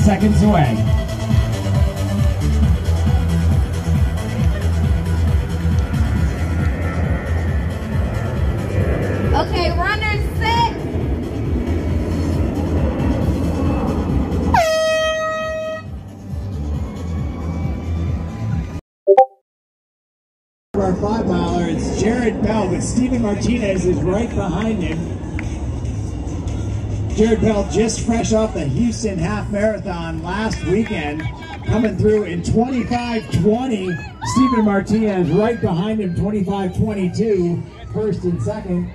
seconds away. Okay, runners set. For our five miler, it's Jared Bell, but Stephen Martinez is right behind him. Jared Bell just fresh off the Houston Half Marathon last weekend, coming through in 25.20. Stephen Martinez right behind him, 25.22, first and second.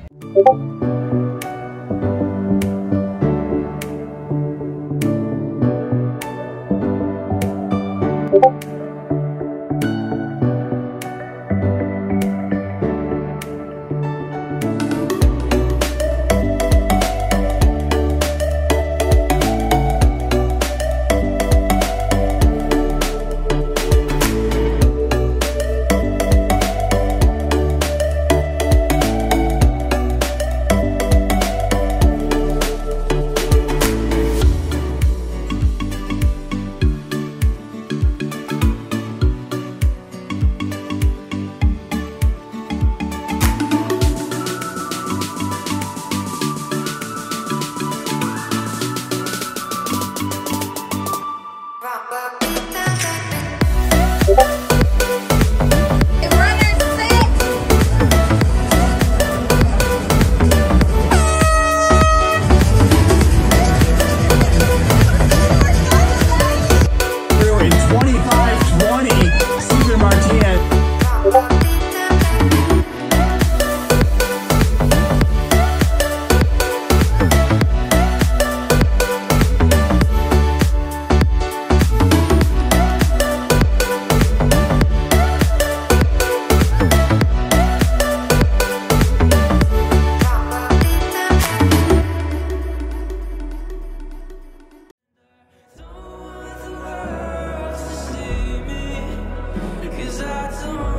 Oh.